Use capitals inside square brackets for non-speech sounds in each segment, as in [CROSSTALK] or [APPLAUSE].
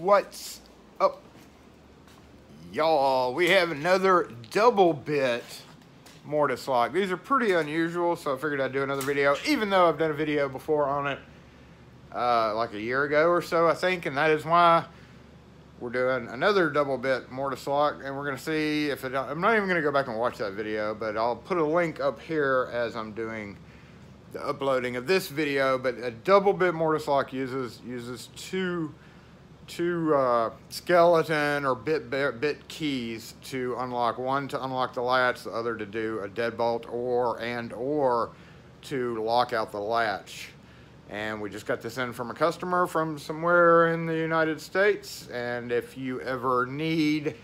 What's up, y'all? We have another double bit mortise lock. These are pretty unusual, so I figured I'd do another video, even though I've done a video before on it uh, like a year ago or so, I think, and that is why we're doing another double bit mortise lock, and we're gonna see if it, I'm not even gonna go back and watch that video, but I'll put a link up here as I'm doing the uploading of this video, but a double bit mortise lock uses, uses two two uh, skeleton or bit bit keys to unlock. One to unlock the latch the other to do a deadbolt or and or to lock out the latch. And we just got this in from a customer from somewhere in the United States. And if you ever need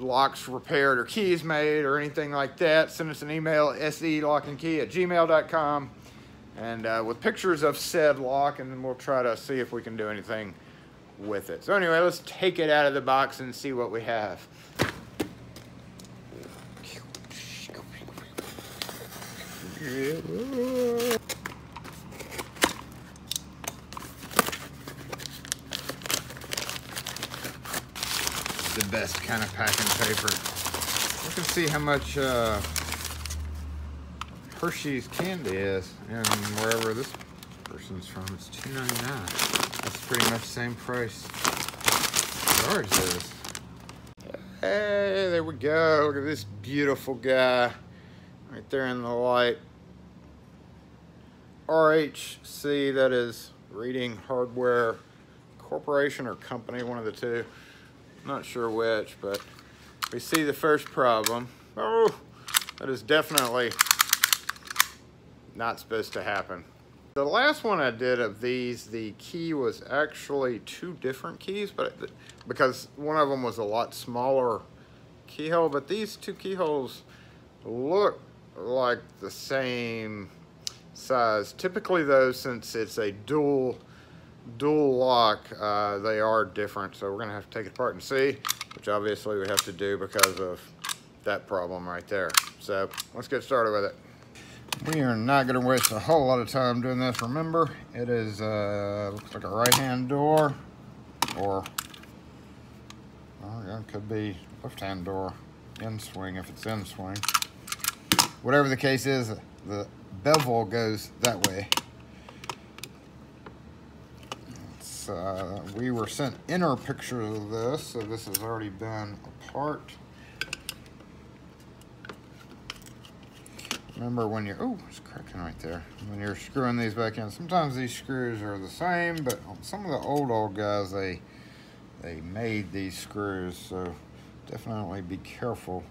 locks repaired or keys made or anything like that send us an email se lock and key at gmail.com and uh, with pictures of said lock and then we'll try to see if we can do anything with it. So anyway, let's take it out of the box and see what we have. The best kind of packing paper. Look can see how much uh, Hershey's candy is and wherever this person's from. It's $2.99. It's pretty much same price ours is. Hey, there we go. Look at this beautiful guy right there in the light. RHC, that is Reading Hardware Corporation or Company, one of the two. Not sure which, but we see the first problem. Oh, that is definitely not supposed to happen. The last one I did of these, the key was actually two different keys, but because one of them was a lot smaller keyhole, but these two keyholes look like the same size. Typically though, since it's a dual dual lock, uh, they are different. So we're gonna have to take it apart and see, which obviously we have to do because of that problem right there. So let's get started with it. We are not going to waste a whole lot of time doing this. Remember, it is, uh, looks like a right-hand door, or, well, it could be left-hand door, in swing if it's in swing. Whatever the case is, the bevel goes that way. Uh, we were sent inner pictures of this, so this has already been apart. Remember when you're, oh, it's cracking right there. When you're screwing these back in, sometimes these screws are the same, but some of the old, old guys, they, they made these screws, so definitely be careful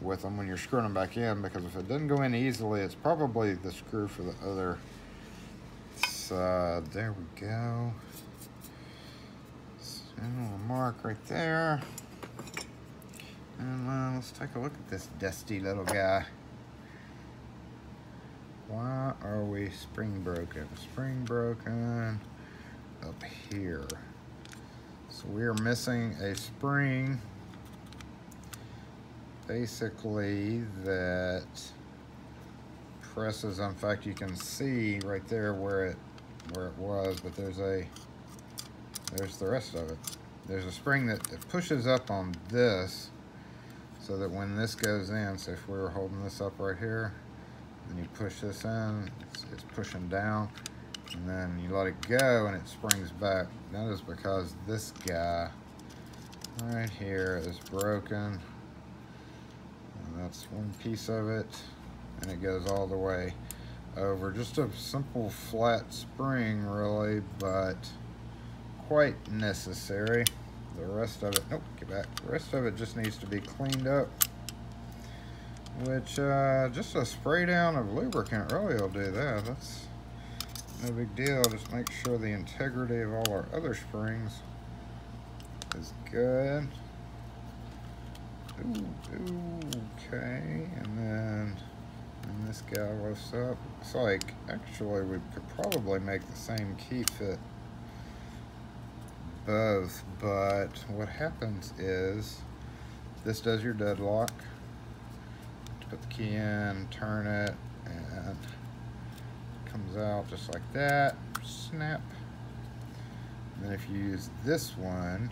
with them when you're screwing them back in, because if it doesn't go in easily, it's probably the screw for the other side. There we go. a mark right there. And uh, let's take a look at this dusty little guy. Why are we spring broken? Spring broken up here. So we are missing a spring basically that presses in fact you can see right there where it where it was but there's a there's the rest of it there's a spring that, pushes up on this so that when this goes in so if we were holding this up right here and you push this in, it's, it's, pushing down, and then you let it go and it springs back. That is because this guy right here is broken. And that's one piece of it, and it goes all the way over. Just a simple flat spring, really, but quite necessary. The rest of it, nope, get back. The rest of it just needs to be cleaned up which uh, just a spray down of lubricant really will do that. That's no big deal. Just make sure the integrity of all our other springs is good. Ooh, okay, and then and this guy lifts up. It's like actually we could probably make the same key fit both, but what happens is this does your deadlock put the key in, turn it, and it comes out just like that. Snap. then if you use this one,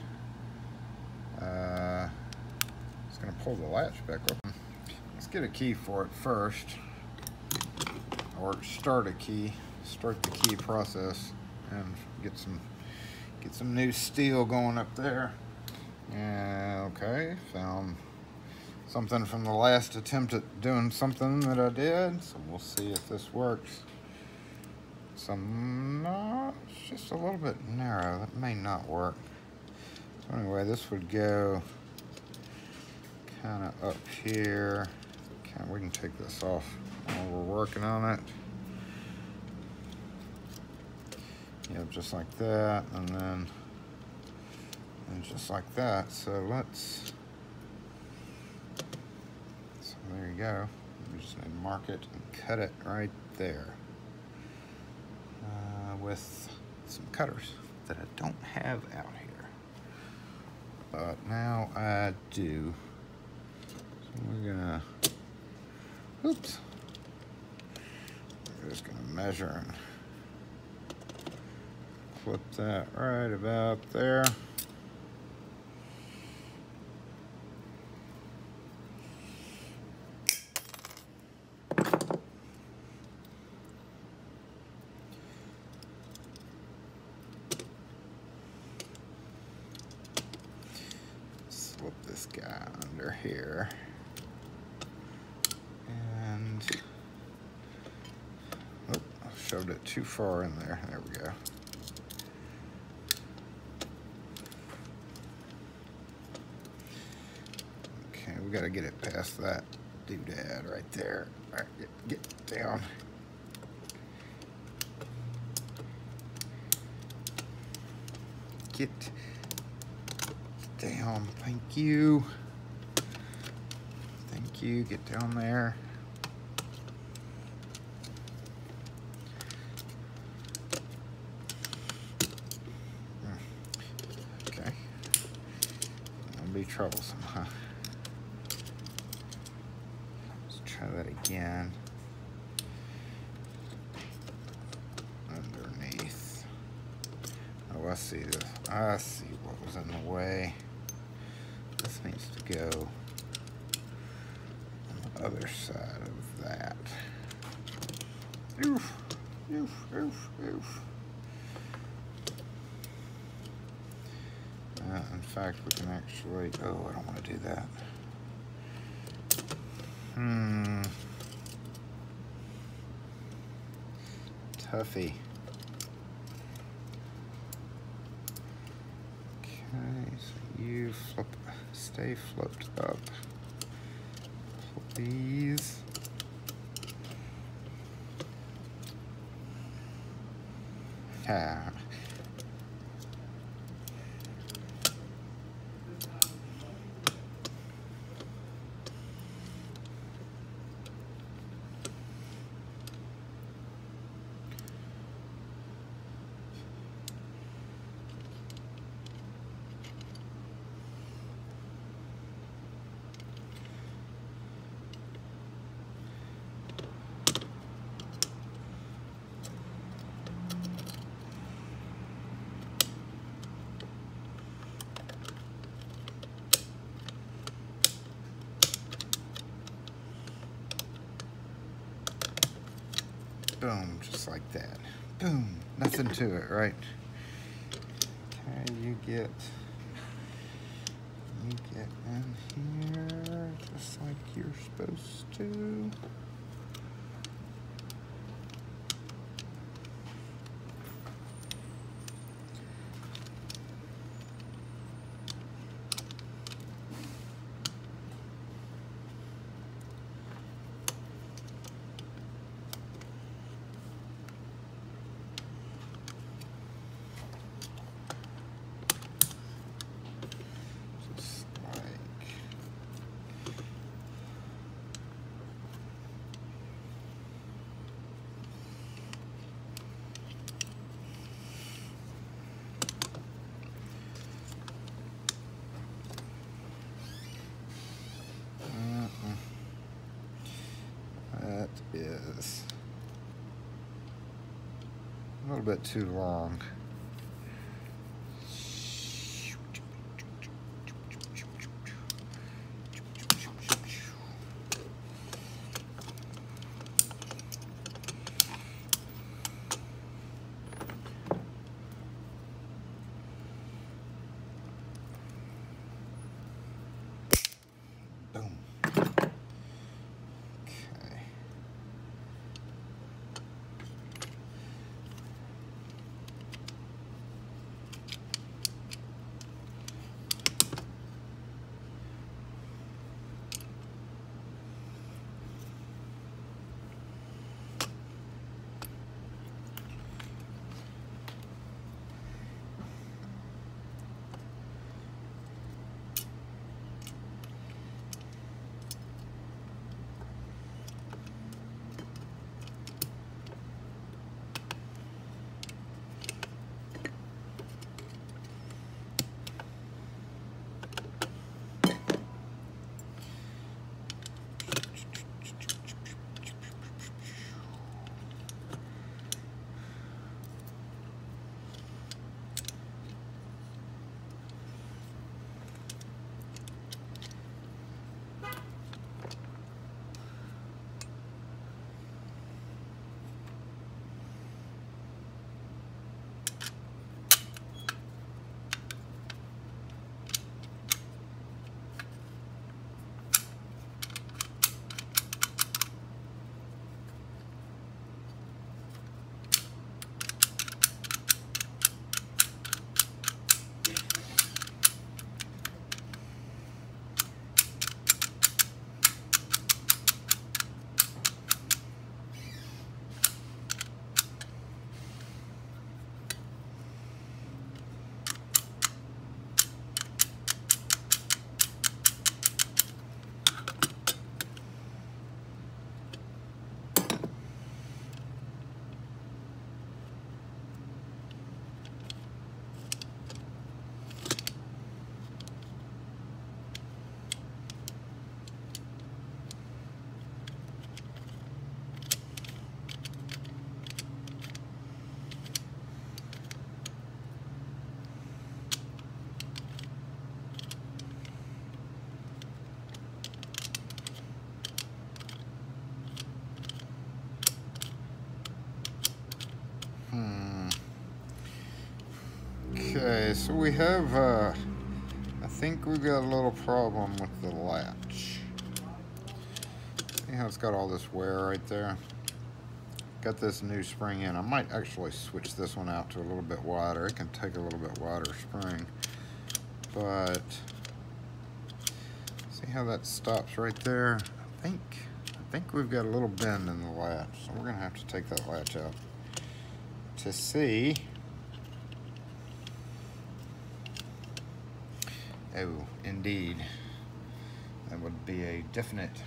uh, it's going to pull the latch back open. Let's get a key for it first, or start a key, start the key process, and get some get some new steel going up there. And okay, found something from the last attempt at doing something that I did, so we'll see if this works. Some, no, it's just a little bit narrow. That may not work. So anyway, this would go kind of up here. Kind we can take this off while we're working on it. Yep, just like that, and then and just like that. So let's, so there you go. We just gonna mark it and cut it right there uh, with some cutters that I don't have out here. But now I do. So we're gonna, oops. We're just gonna measure and clip that right about there. slip this guy under here. And, oh, I shoved it too far in there. There we go. Okay, we got to get it past that doodad right there. All right, get, get down. Get down. Thank you. Thank you. Get down there. Okay. That'll be troublesome, huh? Let's try that again. Underneath. Oh, I see this. I see what was in the way. This needs to go on the other side of that. Oof, oof, oof, oof. Uh, in fact, we can actually, oh, I don't want to do that. Hmm. Tuffy. Okay, so you flip, stay flipped up. Please. Yeah. Boom, just like that. Boom, nothing to it, right? Okay, you get, you get in here just like you're supposed to. Just like Mm-mm. That is a little bit too long. So we have, uh, I think we've got a little problem with the latch. See how it's got all this wear right there? Got this new spring in. I might actually switch this one out to a little bit wider. It can take a little bit wider spring. But, see how that stops right there? I think, I think we've got a little bend in the latch. So we're gonna have to take that latch out to see Oh, indeed. That would be a definite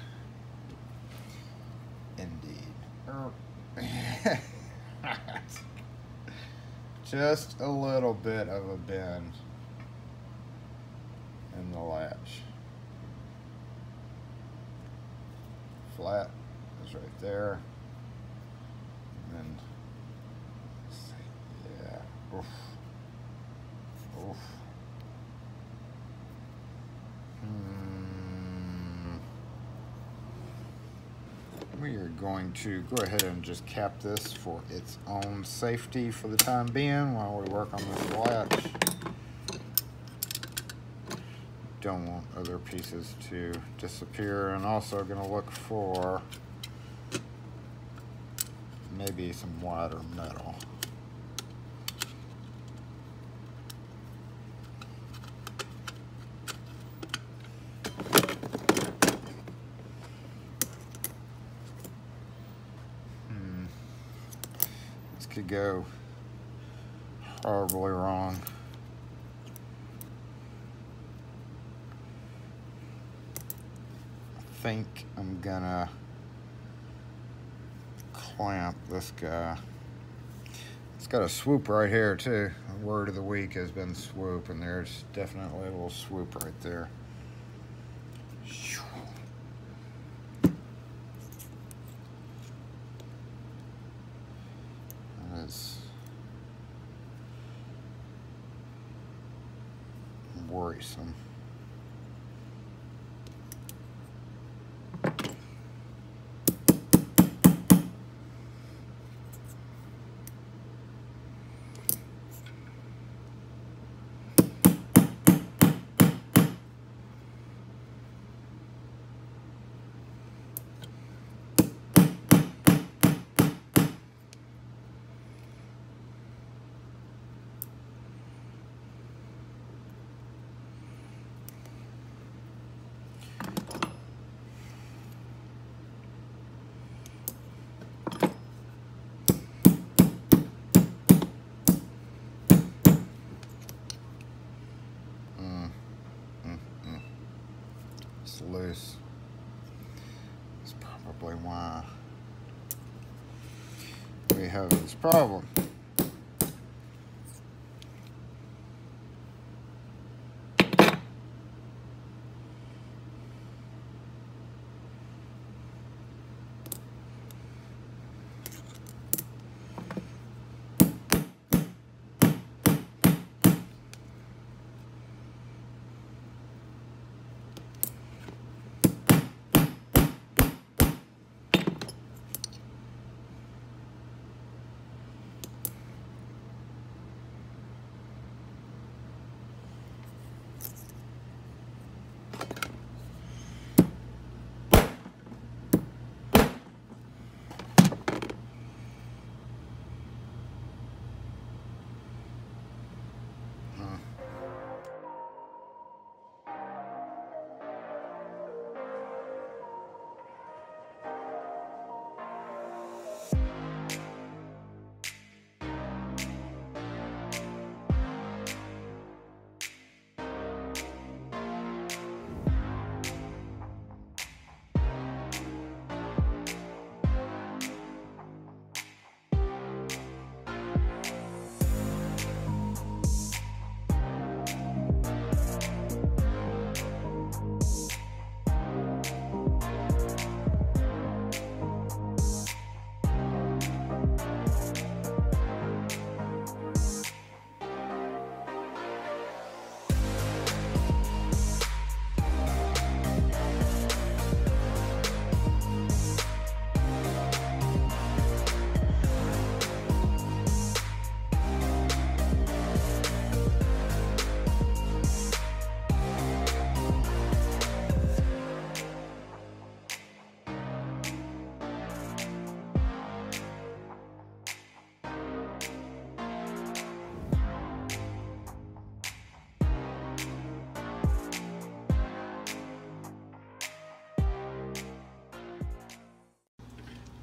indeed. [LAUGHS] Just a little bit of a bend in the latch. Flat is right there. And then, yeah, oof, oof. We are going to go ahead and just cap this for its own safety for the time being while we work on this latch. Don't want other pieces to disappear and also going to look for maybe some wider metal. could go horribly wrong. I think I'm gonna clamp this guy. It's got a swoop right here too. Word of the week has been swoop and there's definitely a little swoop right there. worrisome. loose. That's probably why we have this problem.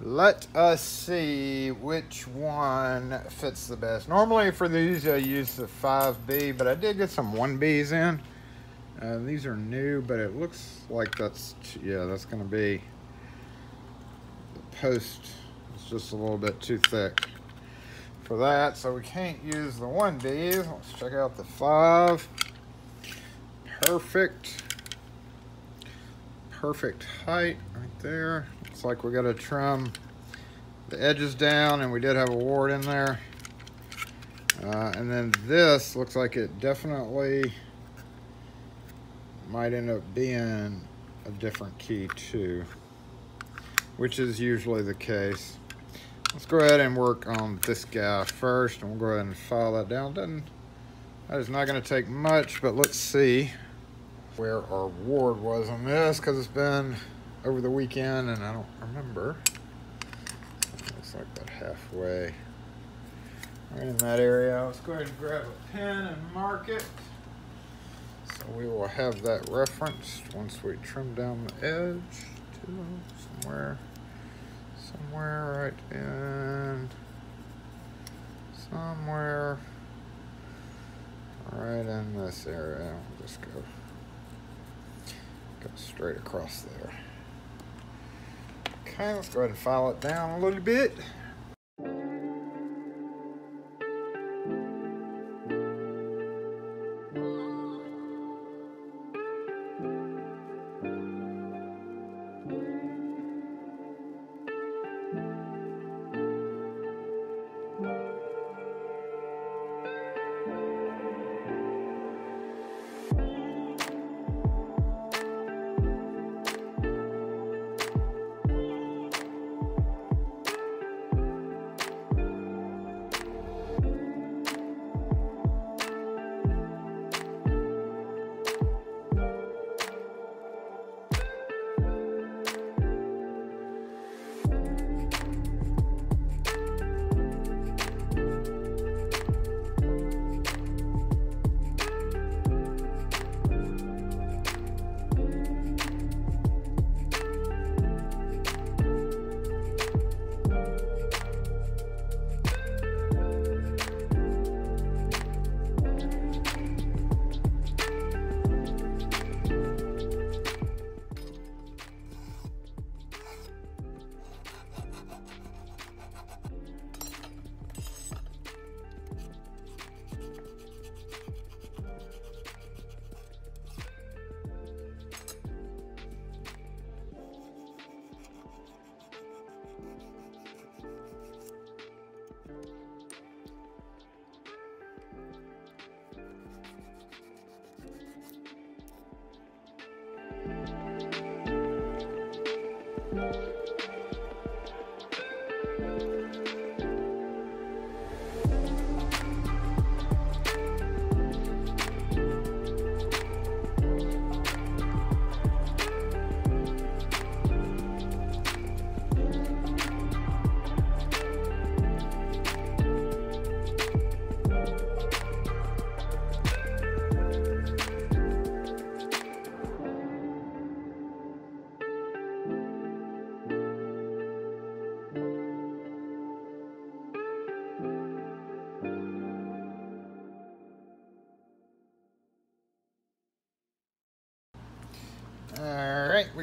Let us see which one fits the best. Normally for these I use the 5B, but I did get some 1Bs in. Uh, these are new, but it looks like that's, yeah, that's gonna be, the post is just a little bit too thick for that, so we can't use the 1Bs. Let's check out the 5. Perfect. Perfect height right there. Looks like we got to trim the edges down, and we did have a ward in there. Uh, and then this looks like it definitely might end up being a different key too, which is usually the case. Let's go ahead and work on this guy first, and we'll go ahead and file that down. Doesn't, that is not going to take much, but let's see where our ward was on this, because it's been over the weekend, and I don't remember. Looks like about halfway. Right in that area. Let's go ahead and grab a pen and mark it. So we will have that referenced once we trim down the edge to somewhere somewhere right in somewhere right in this area. We'll just go go straight across there. Okay, let's go ahead and file it down a little bit.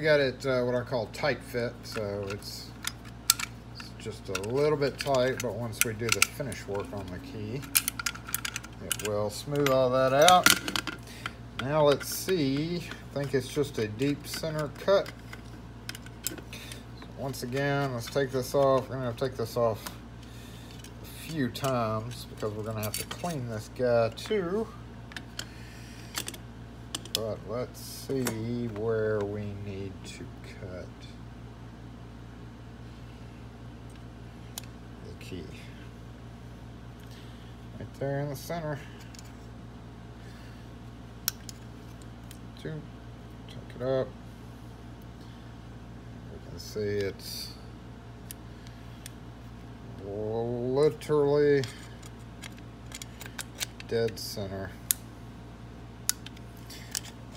Got it uh, what I call tight fit, so it's, it's just a little bit tight, but once we do the finish work on the key, it will smooth all that out. Now let's see, I think it's just a deep center cut. So once again, let's take this off. We're gonna to take this off a few times because we're gonna have to clean this guy too. But let's see where we need to cut the key. Right there in the center. Two, tuck it up. You can see it's literally dead center.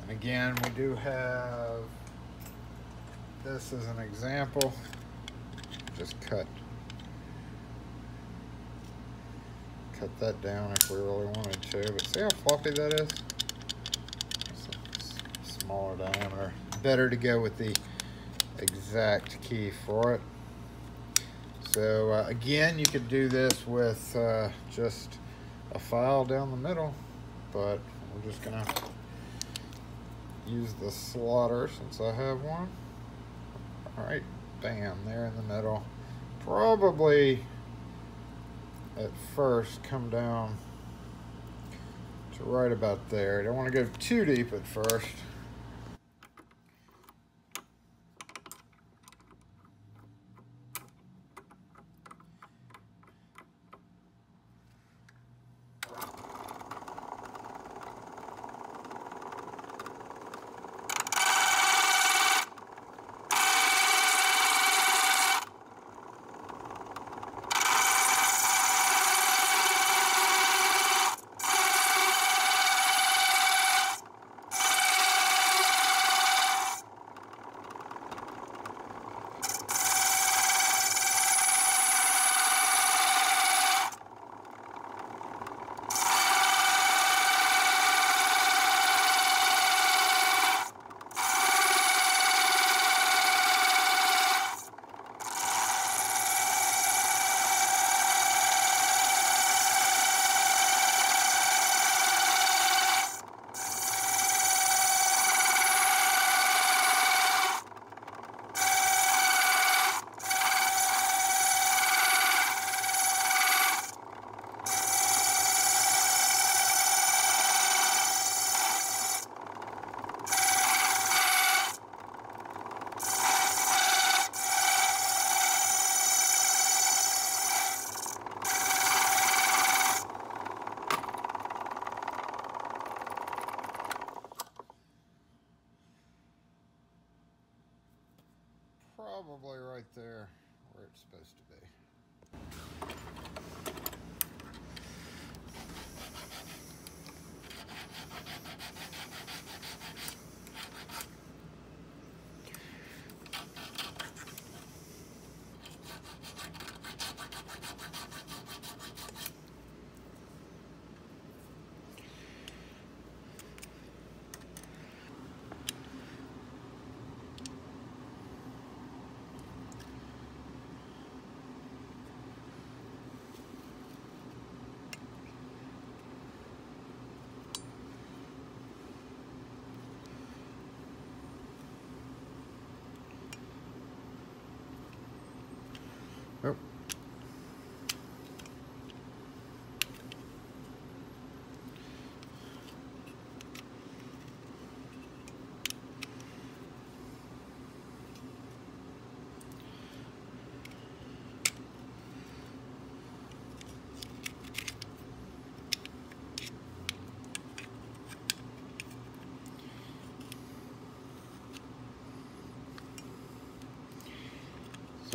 Again, we do have this as an example. just cut cut that down if we really wanted to. But see how floppy that is? smaller diameter. Better to go with the exact key for it. So uh, again, you could do this with uh, just a file down the middle, but we're just gonna use the slotter since I have one. All right, bam, there in the middle. Probably at first come down to right about there. I don't want to go too deep at first. Oh.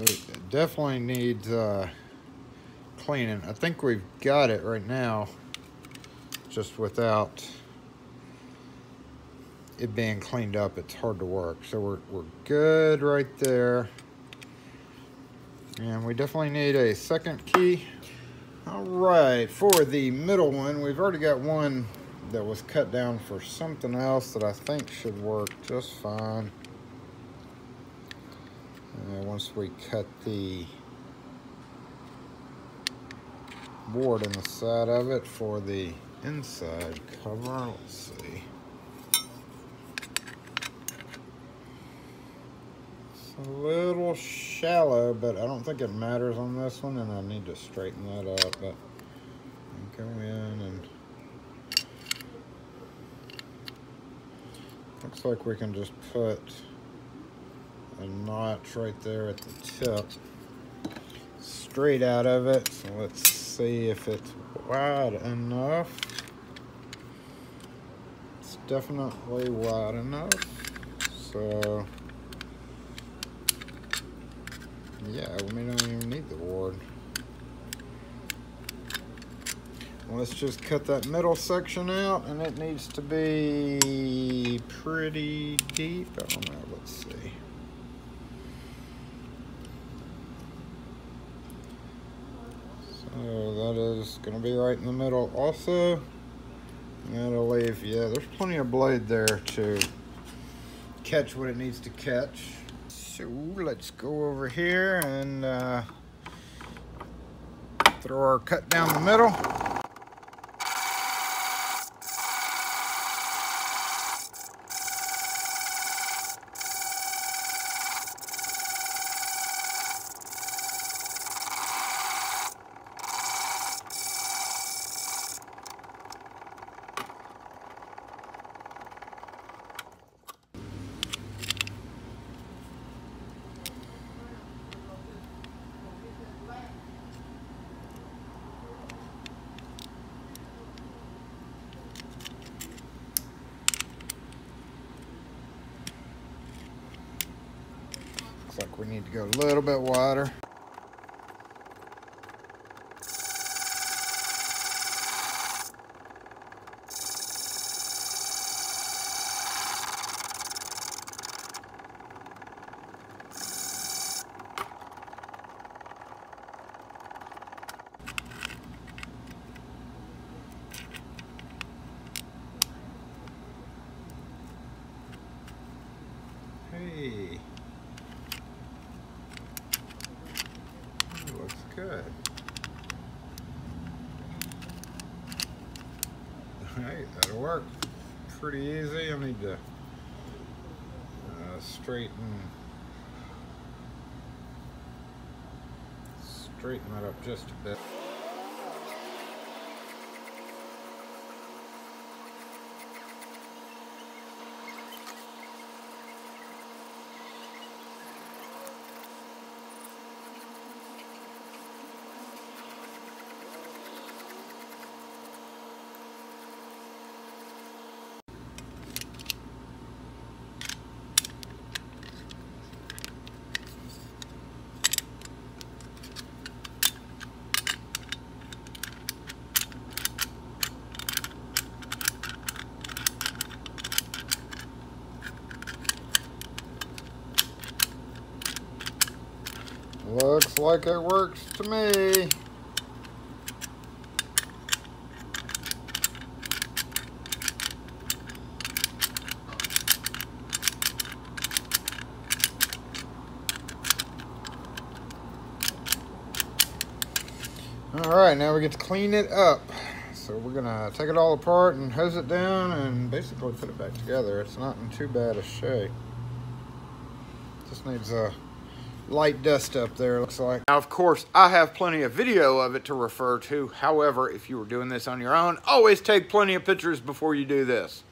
It definitely needs uh, cleaning. I think we've got it right now, just without it being cleaned up, it's hard to work. So we're, we're good right there. And we definitely need a second key. All right, for the middle one, we've already got one that was cut down for something else that I think should work just fine. Once we cut the ward in the side of it for the inside cover, let's see. It's a little shallow, but I don't think it matters on this one, and I need to straighten that up, but go in and looks like we can just put a notch right there at the tip straight out of it. So let's see if it's wide enough. It's definitely wide enough. So yeah, we don't even need the ward. Let's just cut that middle section out and it needs to be pretty deep. I don't know, let's see. Is going to be right in the middle also. That'll leave, yeah, there's plenty of blade there to catch what it needs to catch. So let's go over here and uh, throw our cut down the middle. We need to go a little bit wider. Hey. Looks good. Alright, that'll work. Pretty easy. I need to uh, straighten straighten that up just a bit. Looks like it works to me. All right, now we get to clean it up. So we're gonna take it all apart and hose it down and basically put it back together. It's not in too bad a shape. Just needs a light dust up there, looks like. Now, of course, I have plenty of video of it to refer to. However, if you were doing this on your own, always take plenty of pictures before you do this.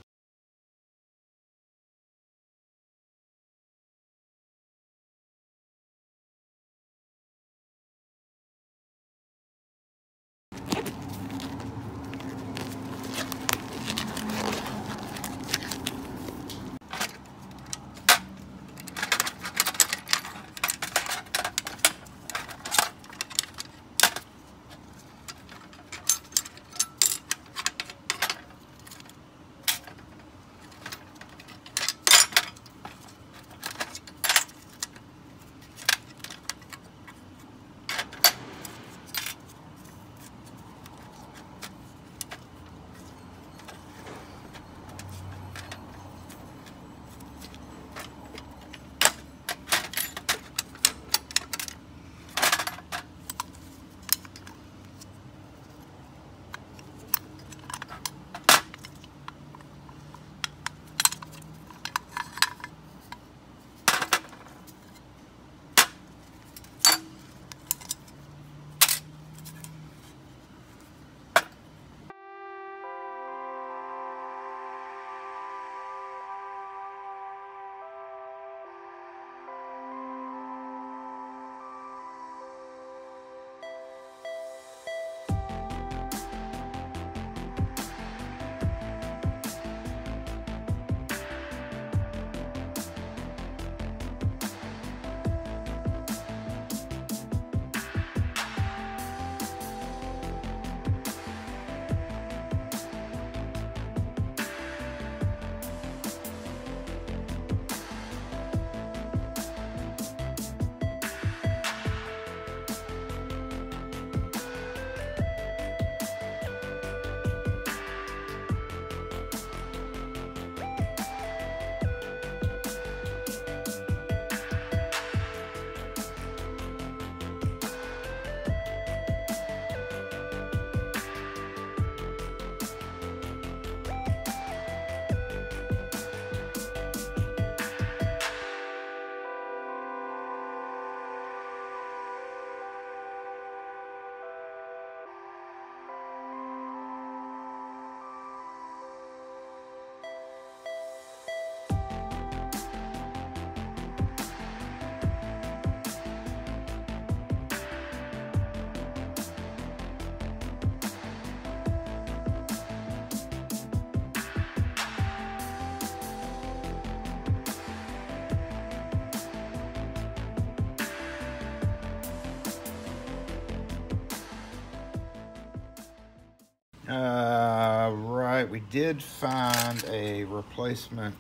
Uh, right, we did find a replacement,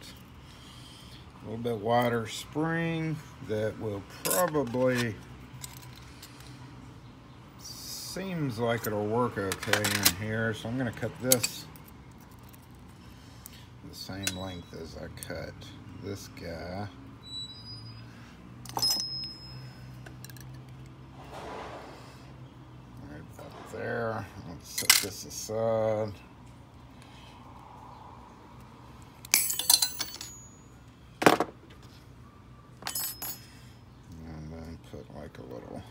a little bit wider spring that will probably, seems like it'll work okay in here. So I'm gonna cut this the same length as I cut this guy. there. Set this aside. And then put like a little,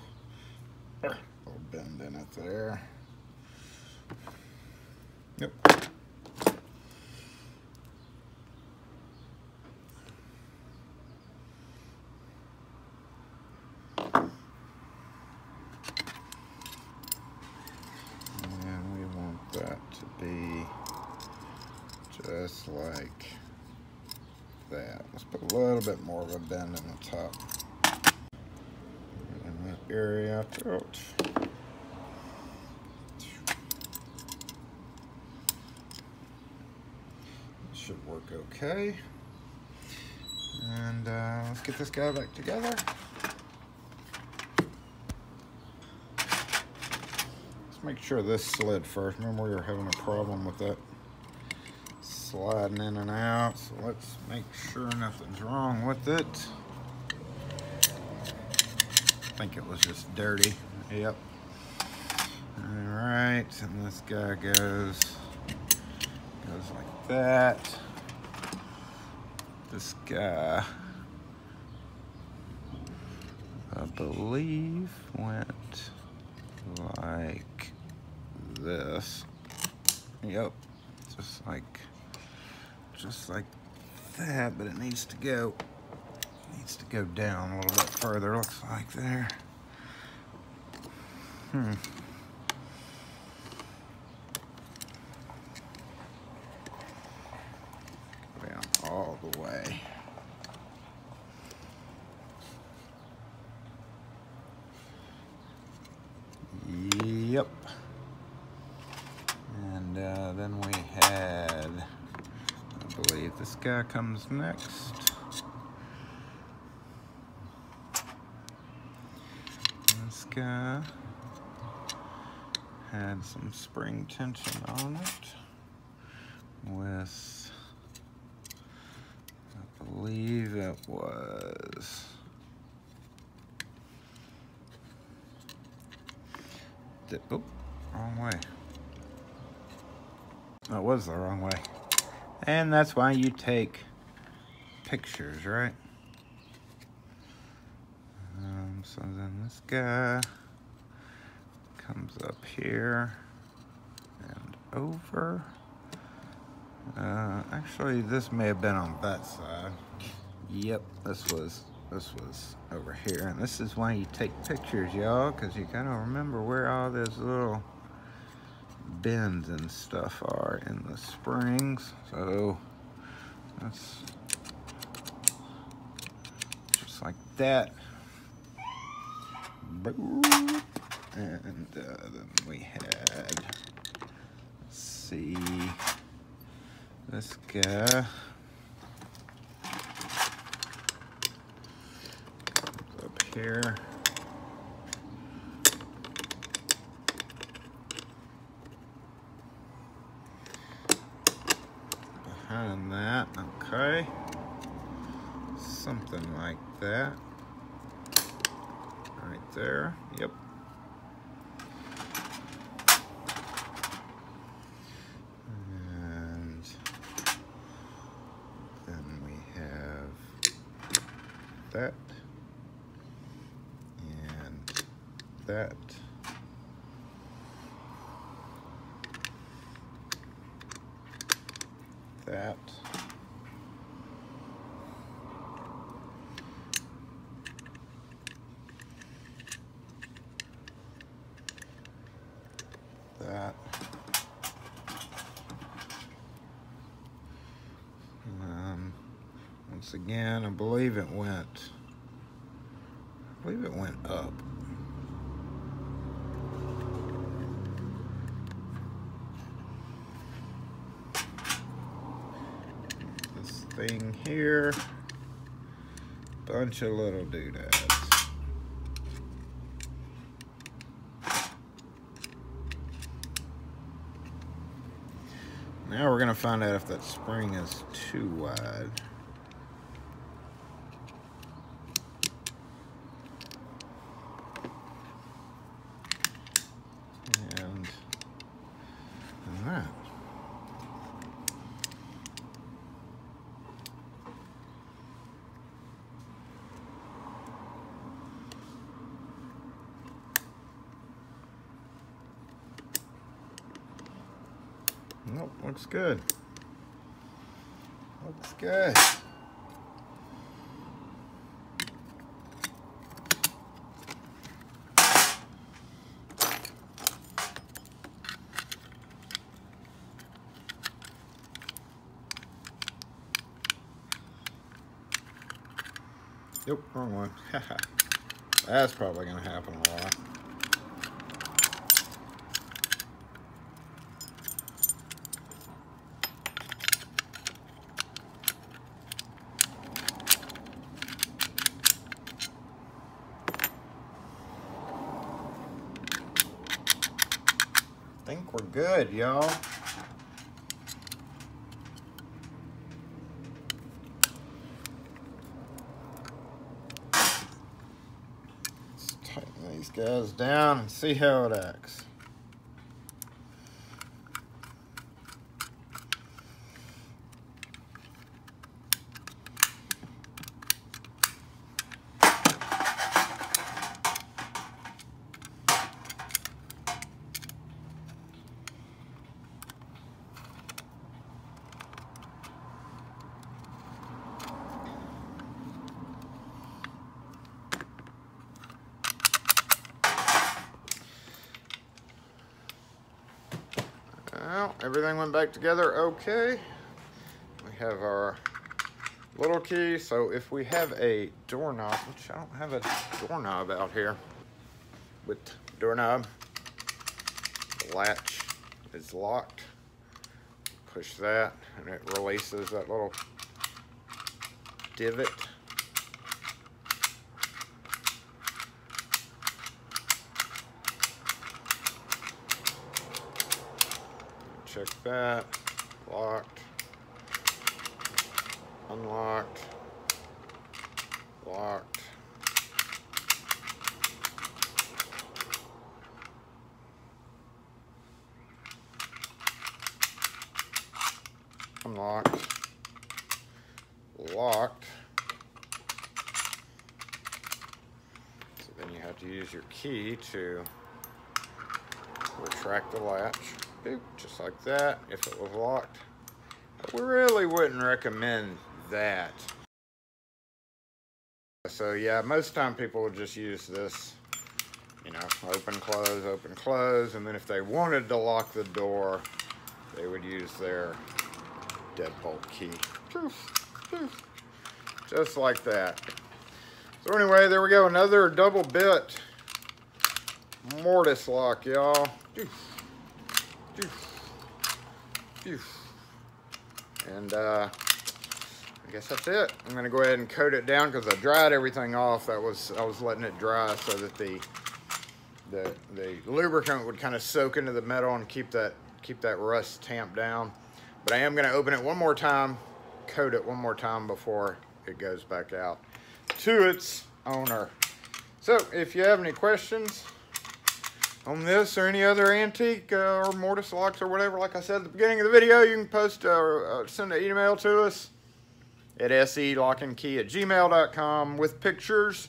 little bend in it there. Yep. Just like that. Let's put a little bit more of a bend in the top. In that area. Out. Should work okay. And uh, let's get this guy back together. Make sure this slid first. Remember we were having a problem with that sliding in and out. So let's make sure nothing's wrong with it. I think it was just dirty. Yep. All right, and this guy goes, goes like that. This guy, I believe, went like this. Yep, just like just like that, but it needs to go needs to go down a little bit further, looks like there. Hmm. Go down all the way. Yep. And uh, then we had believe this guy comes next. This guy had some spring tension on it with, I believe it was oh, wrong way. That was the wrong way. And that's why you take pictures, right? Um, so then this guy comes up here and over. Uh, actually, this may have been on that side. Yep, this was this was over here. And this is why you take pictures, y'all, because you kind of remember where all those little bends and stuff are in the springs. So that's just like that. And uh, then we had, see, this guy. up here. behind that, okay. Something that. Right there, yep. And then we have that and that. once again. I believe it went, I believe it went up. This thing here, bunch of little doodads. Now we're going to find out if that spring is too wide. Looks good. Looks good. Nope, wrong one. [LAUGHS] That's probably going to happen a lot. think we're good, y'all. Let's tighten these guys down and see how it acts. Well, everything went back together okay. We have our little key. So if we have a doorknob, which I don't have a doorknob out here with doorknob, the latch is locked. Push that and it releases that little divot. check that. Locked. Unlocked. Locked. Unlocked. Locked. So then you have to use your key to retract the latch. Boop, just like that, if it was locked. We really wouldn't recommend that. So yeah, most time people would just use this, you know, open, close, open, close, and then if they wanted to lock the door, they would use their deadbolt key. Just like that. So anyway, there we go, another double bit mortise lock, y'all. And uh, I guess that's it. I'm gonna go ahead and coat it down because I dried everything off. That was I was letting it dry so that the the the lubricant would kind of soak into the metal and keep that keep that rust tamped down. But I am gonna open it one more time, coat it one more time before it goes back out to its owner. So if you have any questions, on this or any other antique uh, or mortise locks or whatever, like I said at the beginning of the video, you can post or uh, send an email to us at selockandkey at gmail.com with pictures.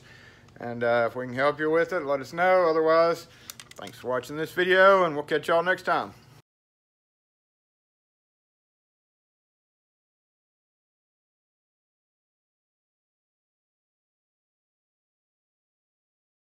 And uh, if we can help you with it, let us know. Otherwise, thanks for watching this video, and we'll catch y'all next time.